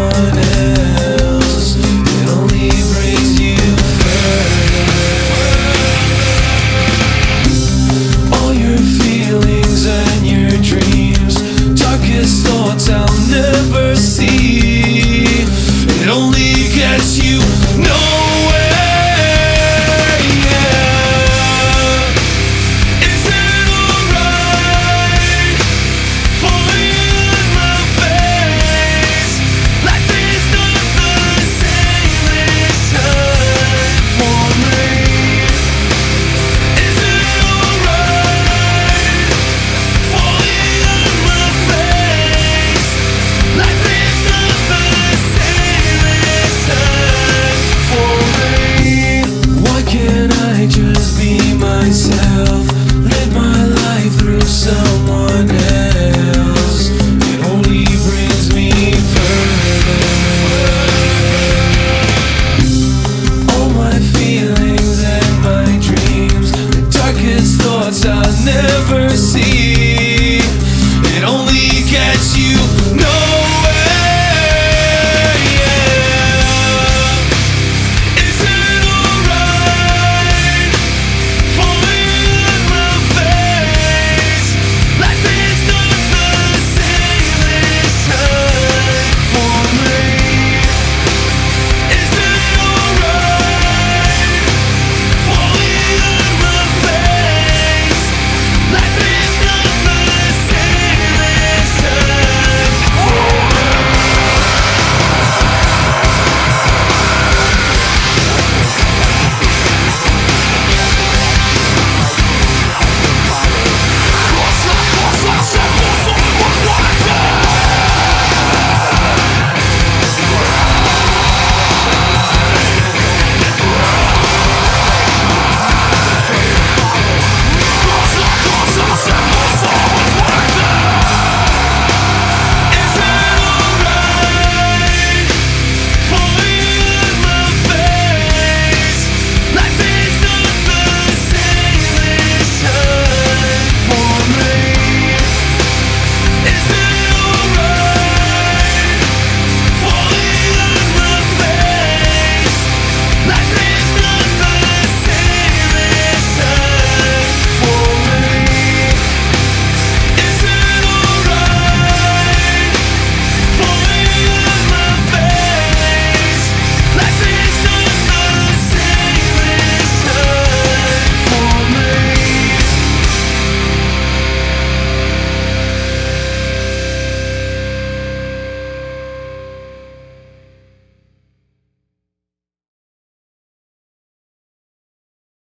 morning never see